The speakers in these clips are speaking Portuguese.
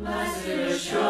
Blessed assurance.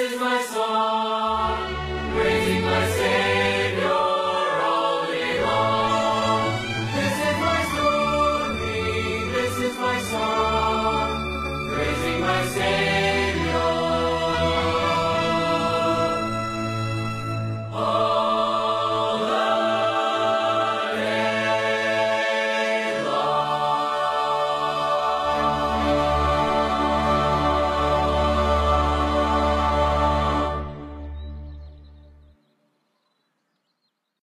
esses mais só.